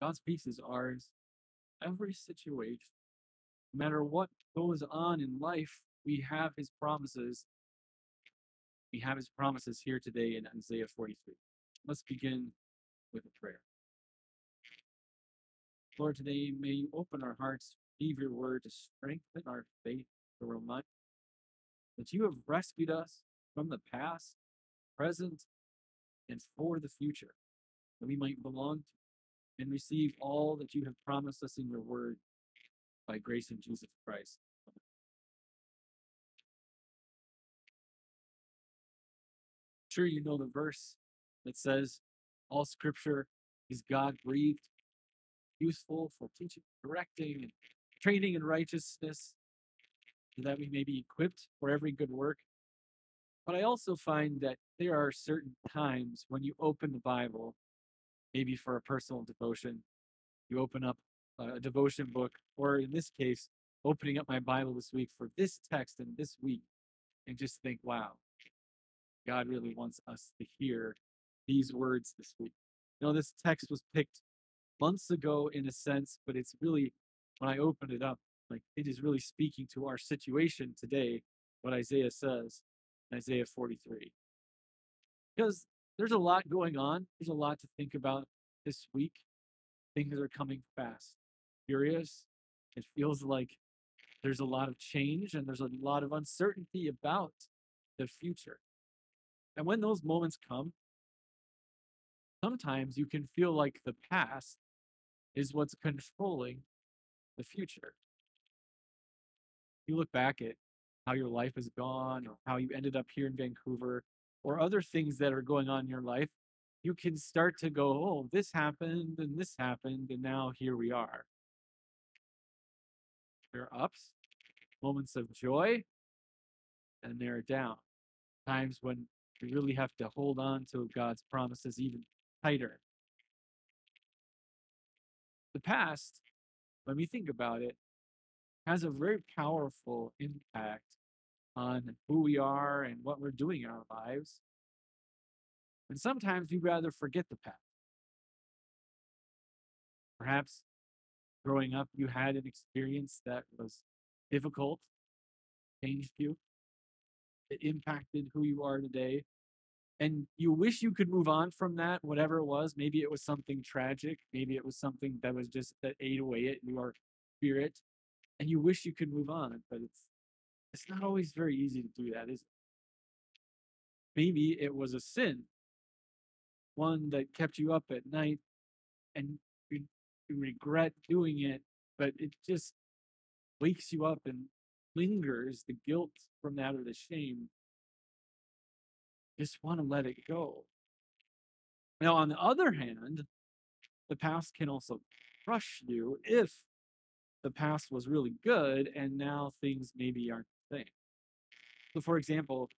God's peace is ours. Every situation, no matter what goes on in life, we have his promises. We have his promises here today in Isaiah 43. Let's begin with a prayer. Lord, today may you open our hearts, receive your word to strengthen our faith, to remind that you have rescued us from the past, present, and for the future, that we might belong to and receive all that you have promised us in your word by grace in Jesus Christ. Sure, you know the verse that says, All scripture is God breathed, useful for teaching, correcting, and training in righteousness, so that we may be equipped for every good work. But I also find that there are certain times when you open the Bible maybe for a personal devotion. You open up a devotion book, or in this case, opening up my Bible this week for this text and this week, and just think, wow, God really wants us to hear these words this week. You know, this text was picked months ago in a sense, but it's really, when I open it up, like it is really speaking to our situation today, what Isaiah says Isaiah 43. Because there's a lot going on. There's a lot to think about this week. Things are coming fast, furious. It feels like there's a lot of change and there's a lot of uncertainty about the future. And when those moments come, sometimes you can feel like the past is what's controlling the future. You look back at how your life has gone or how you ended up here in Vancouver or other things that are going on in your life, you can start to go, oh, this happened and this happened, and now here we are. There are ups, moments of joy, and there are down. Times when we really have to hold on to God's promises even tighter. The past, when we think about it, has a very powerful impact on who we are and what we're doing in our lives. And sometimes we rather forget the past. Perhaps growing up, you had an experience that was difficult, changed you, it impacted who you are today. And you wish you could move on from that, whatever it was. Maybe it was something tragic. Maybe it was something that was just that ate away at your spirit. And you wish you could move on, but it's it's not always very easy to do that, is it? Maybe it was a sin, one that kept you up at night and you, regret doing it, but it just wakes you up and lingers the guilt from that or the shame. Just want to let it go. Now, on the other hand, the past can also crush you if the past was really good and now things maybe aren't thing. So, for example,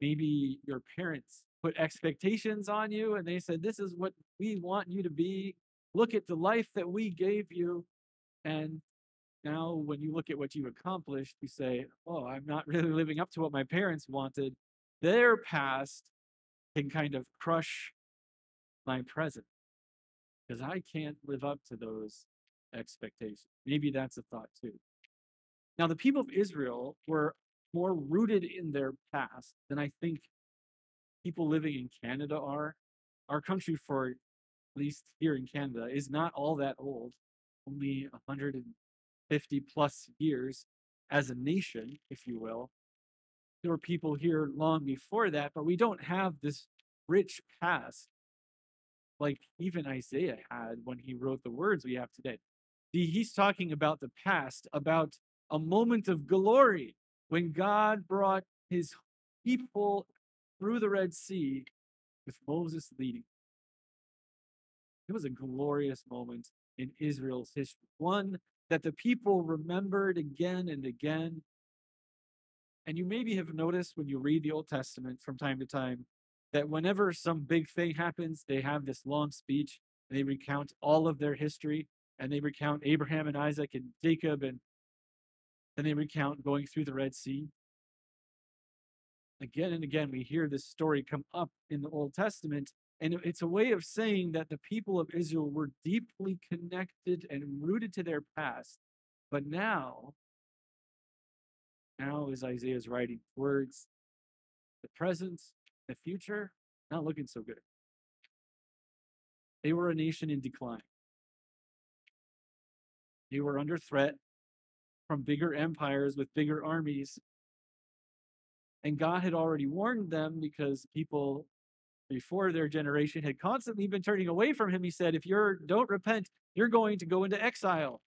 maybe your parents put expectations on you and they said, This is what we want you to be. Look at the life that we gave you. And now, when you look at what you've accomplished, you say, Oh, I'm not really living up to what my parents wanted. Their past can kind of crush my present because I can't live up to those expectations. Maybe that's a thought too. Now, the people of Israel were more rooted in their past than I think people living in Canada are. Our country, for at least here in Canada, is not all that old, only 150 plus years as a nation, if you will. There were people here long before that, but we don't have this rich past like even Isaiah had when he wrote the words we have today. He's talking about the past, about a moment of glory when God brought his people through the Red Sea with Moses leading. It was a glorious moment in Israel's history, one that the people remembered again and again. And you maybe have noticed when you read the Old Testament from time to time that whenever some big thing happens, they have this long speech they recount all of their history and they recount Abraham and Isaac and Jacob and then they recount going through the Red Sea. Again and again, we hear this story come up in the Old Testament, And it's a way of saying that the people of Israel were deeply connected and rooted to their past. But now, now as Isaiah's writing words, the present, the future, not looking so good. They were a nation in decline. They were under threat from bigger empires with bigger armies. And God had already warned them because people before their generation had constantly been turning away from him. He said, If you don't repent, you're going to go into exile.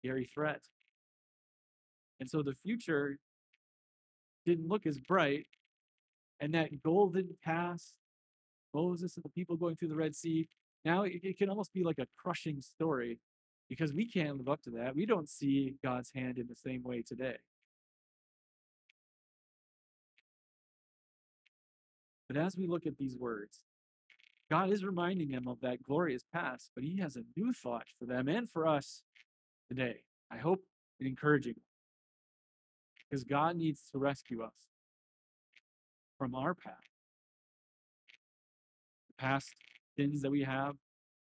Scary threat. And so the future didn't look as bright. And that golden pass, Moses and the people going through the Red Sea, now it, it can almost be like a crushing story because we can't live up to that. We don't see God's hand in the same way today. But as we look at these words, God is reminding them of that glorious past, but He has a new thought for them and for us today. I hope and encouraging because God needs to rescue us from our past, the past sins that we have,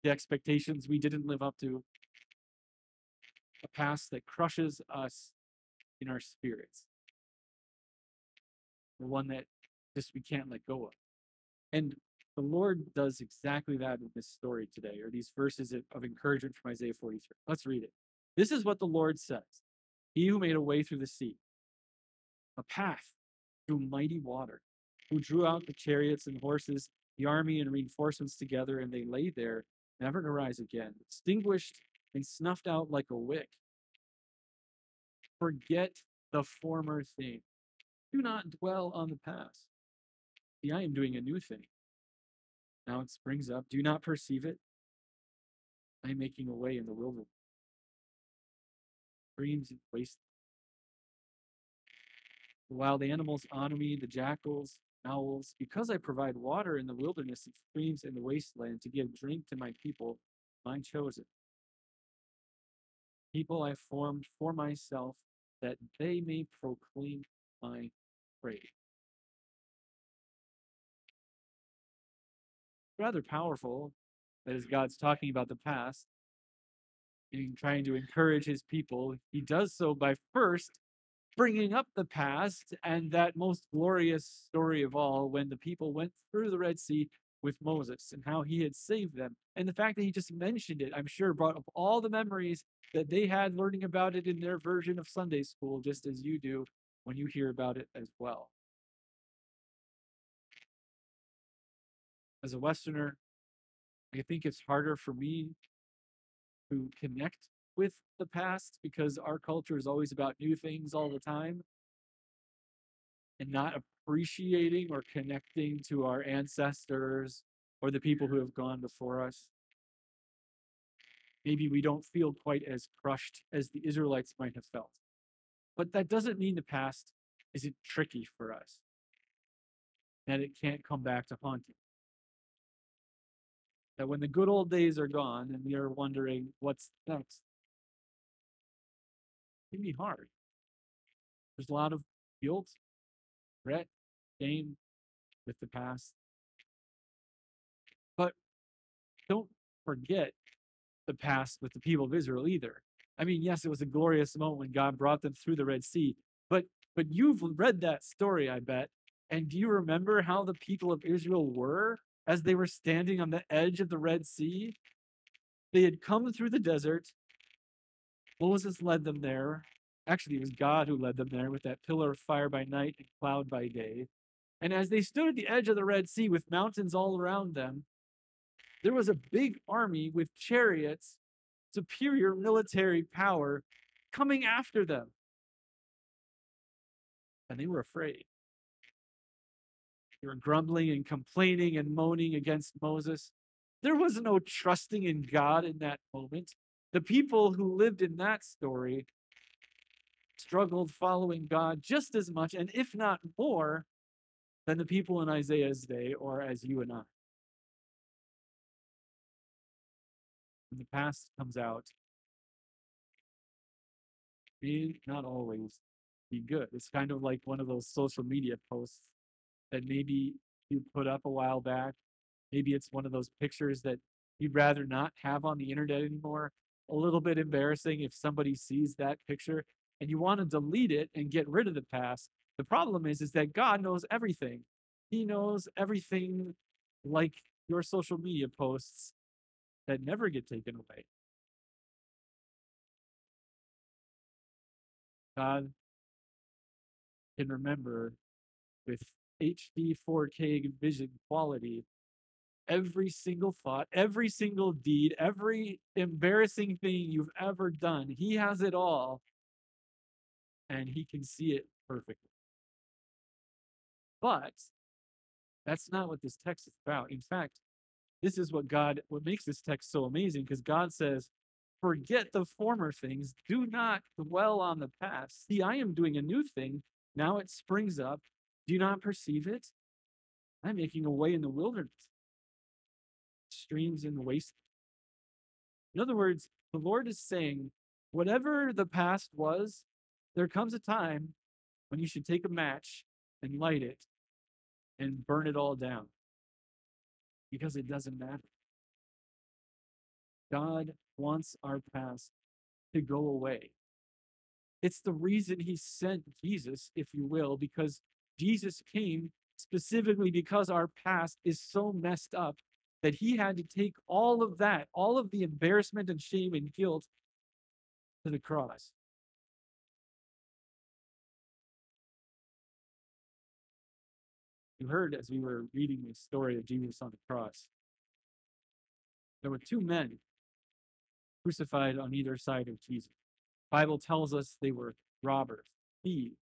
the expectations we didn't live up to, a past that crushes us in our spirits, the one that just we can't let go of. And the Lord does exactly that in this story today, or these verses of encouragement from Isaiah 43. Let's read it. This is what the Lord says He who made a way through the sea, a path through mighty water, who drew out the chariots and horses, the army and reinforcements together, and they lay there, never to rise again, extinguished and snuffed out like a wick. Forget the former thing. Do not dwell on the past. See, I am doing a new thing. Now it springs up. Do not perceive it? I am making a way in the wilderness. Streams and waste. The wild animals honor me, the jackals, owls, because I provide water in the wilderness and streams in the wasteland to give drink to my people, mine chosen. People I formed for myself, that they may proclaim my praise. rather powerful that as God's talking about the past and trying to encourage his people, he does so by first bringing up the past and that most glorious story of all when the people went through the Red Sea with Moses and how he had saved them. And the fact that he just mentioned it, I'm sure, brought up all the memories that they had learning about it in their version of Sunday school, just as you do when you hear about it as well. as a Westerner, I think it's harder for me to connect with the past because our culture is always about new things all the time and not appreciating or connecting to our ancestors or the people who have gone before us. Maybe we don't feel quite as crushed as the Israelites might have felt. But that doesn't mean the past isn't tricky for us, that it can't come back to haunt you that when the good old days are gone and we are wondering what's next, it can be hard. There's a lot of guilt, regret, shame with the past. But don't forget the past with the people of Israel either. I mean, yes, it was a glorious moment when God brought them through the Red Sea, but but you've read that story, I bet. And do you remember how the people of Israel were as they were standing on the edge of the Red Sea. They had come through the desert. Moses led them there. Actually, it was God who led them there with that pillar of fire by night and cloud by day. And as they stood at the edge of the Red Sea with mountains all around them, there was a big army with chariots, superior military power coming after them. And they were afraid. They were grumbling and complaining and moaning against Moses. There was no trusting in God in that moment. The people who lived in that story struggled following God just as much, and if not more, than the people in Isaiah's day or as you and I. When the past comes out, may not always be good. It's kind of like one of those social media posts that maybe you put up a while back. Maybe it's one of those pictures that you'd rather not have on the internet anymore. A little bit embarrassing if somebody sees that picture and you want to delete it and get rid of the past. The problem is, is that God knows everything. He knows everything like your social media posts that never get taken away. God can remember with HD 4K vision quality every single thought, every single deed, every embarrassing thing you've ever done. He has it all and he can see it perfectly. But that's not what this text is about. In fact, this is what God, what makes this text so amazing, because God says, Forget the former things, do not dwell on the past. See, I am doing a new thing. Now it springs up. Do you not perceive it? I'm making a way in the wilderness, streams in the waste. In other words, the Lord is saying, whatever the past was, there comes a time when you should take a match and light it and burn it all down because it doesn't matter. God wants our past to go away. It's the reason he sent Jesus, if you will, because Jesus came specifically because our past is so messed up that he had to take all of that, all of the embarrassment and shame and guilt to the cross. You heard as we were reading the story of Jesus on the cross, there were two men crucified on either side of Jesus. Bible tells us they were robbers, thieves.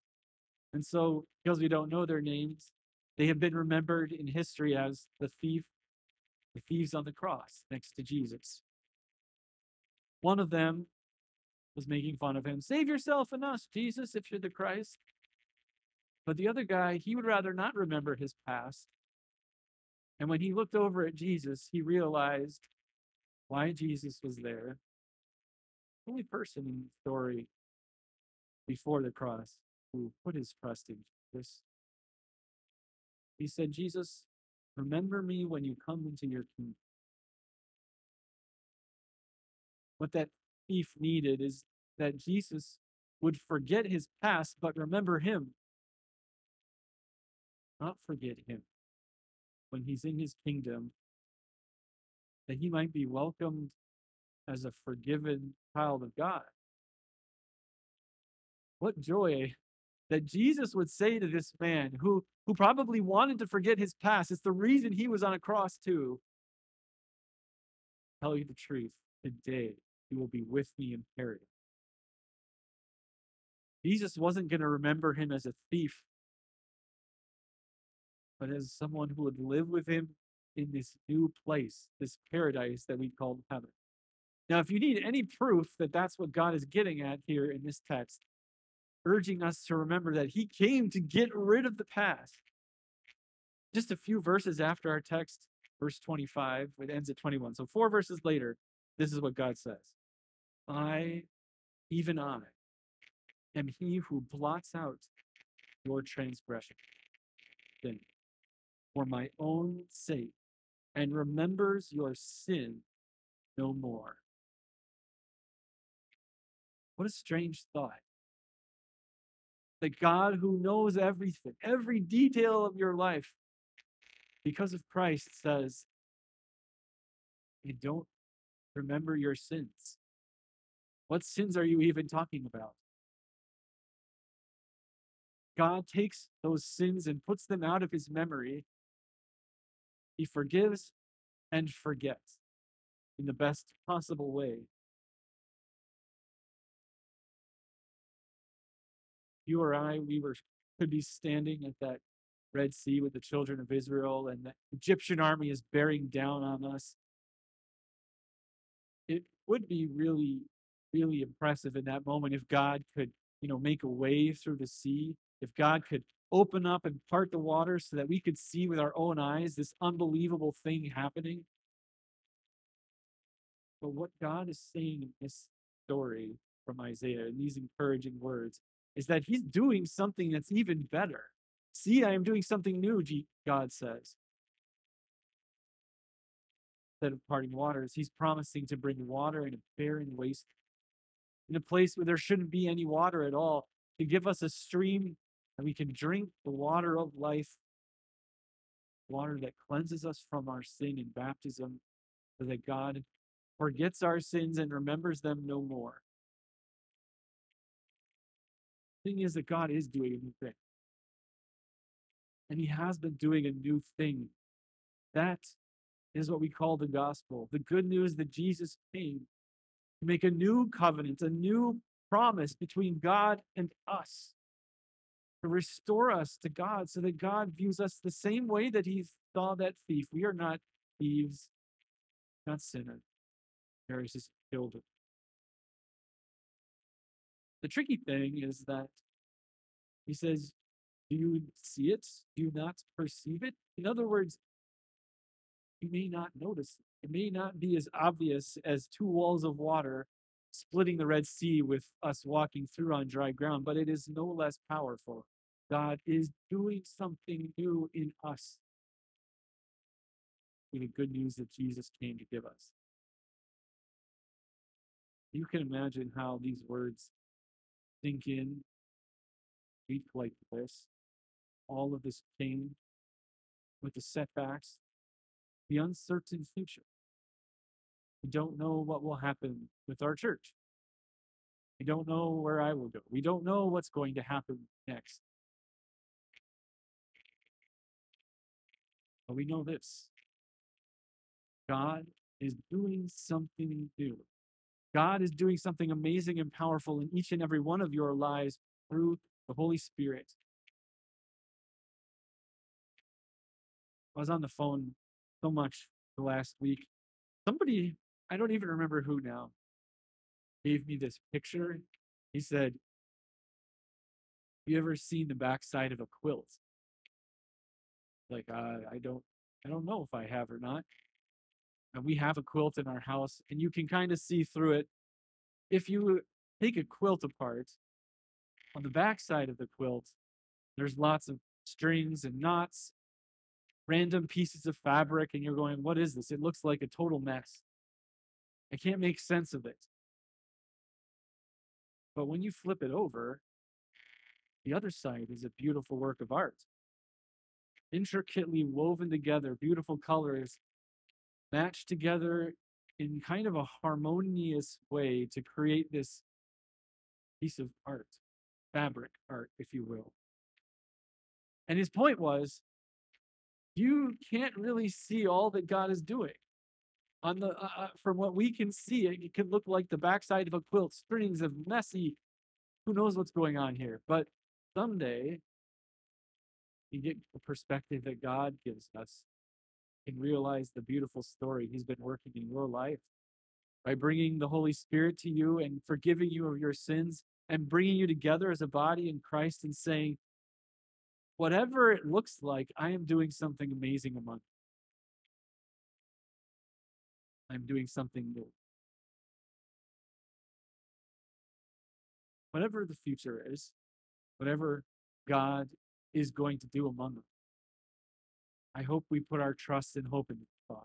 And so, because we don't know their names, they have been remembered in history as the thief, the thieves on the cross next to Jesus. One of them was making fun of him. Save yourself and us, Jesus, if you're the Christ. But the other guy, he would rather not remember his past. And when he looked over at Jesus, he realized why Jesus was there. The only person in the story before the cross who put his trust in Jesus. He said, Jesus, remember me when you come into your kingdom. What that thief needed is that Jesus would forget his past, but remember him not forget him when he's in his kingdom, that he might be welcomed as a forgiven child of God. What joy that Jesus would say to this man who, who probably wanted to forget his past. It's the reason he was on a cross, too. Tell you the truth, today you will be with me in paradise. Jesus wasn't going to remember him as a thief but as someone who would live with him in this new place, this paradise that we call heaven. Now, if you need any proof that that's what God is getting at here in this text, urging us to remember that he came to get rid of the past. Just a few verses after our text, verse 25, it ends at 21. So, four verses later, this is what God says I, even I, am he who blots out your transgression for my own sake and remembers your sin no more. What a strange thought. That God, who knows everything, every detail of your life, because of Christ, says, You don't remember your sins. What sins are you even talking about? God takes those sins and puts them out of his memory he forgives and forgets in the best possible way. You or I, we were could be standing at that Red Sea with the children of Israel, and the Egyptian army is bearing down on us. It would be really, really impressive in that moment if God could, you know, make a way through the sea, if God could open up and part the water so that we could see with our own eyes this unbelievable thing happening. But what God is saying in this story from Isaiah, in these encouraging words, is that he's doing something that's even better, See, I am doing something new, God says. Instead of parting waters, he's promising to bring water in a barren waste, in a place where there shouldn't be any water at all, to give us a stream that we can drink the water of life, water that cleanses us from our sin in baptism, so that God forgets our sins and remembers them no more. The thing is that God is doing a new thing. And he has been doing a new thing. That is what we call the gospel. The good news that Jesus came to make a new covenant, a new promise between God and us, to restore us to God so that God views us the same way that he saw that thief. We are not thieves, not sinners. Mary's just children. The tricky thing is that he says, Do you see it? Do you not perceive it? In other words, you may not notice it. It may not be as obvious as two walls of water splitting the Red Sea with us walking through on dry ground, but it is no less powerful. God is doing something new in us. In the good news that Jesus came to give us. You can imagine how these words sink in, week like this, all of this change with the setbacks, the uncertain future. We don't know what will happen with our church. We don't know where I will go. We don't know what's going to happen next. But we know this God is doing something new. God is doing something amazing and powerful in each and every one of your lives through the Holy Spirit. I was on the phone so much the last week. Somebody, I don't even remember who now, gave me this picture. He said, you ever seen the backside of a quilt? Like, uh, I don't, I don't know if I have or not. And we have a quilt in our house, and you can kind of see through it. If you take a quilt apart, on the backside of the quilt, there's lots of strings and knots, random pieces of fabric, and you're going, What is this? It looks like a total mess. I can't make sense of it. But when you flip it over, the other side is a beautiful work of art. Intricately woven together, beautiful colors, matched together in kind of a harmonious way to create this piece of art, fabric art, if you will. And his point was you can't really see all that God is doing. On the uh, uh from what we can see, it, it could look like the backside of a quilt, strings of messy. Who knows what's going on here? But someday, you get the perspective that God gives us and realize the beautiful story He's been working in your life by bringing the Holy Spirit to you and forgiving you of your sins and bringing you together as a body in Christ and saying, whatever it looks like, I am doing something amazing among you. I'm doing something new. Whatever the future is, whatever God is going to do among us, I hope we put our trust and hope in God.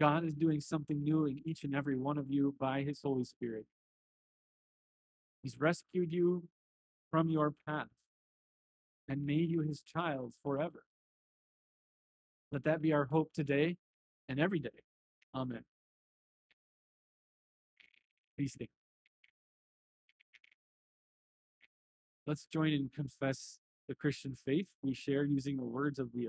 God is doing something new in each and every one of you by his Holy Spirit. He's rescued you from your path and made you his child forever. Let that be our hope today and every day. Amen. Please stand. Let's join and confess the Christian faith we share using the words of the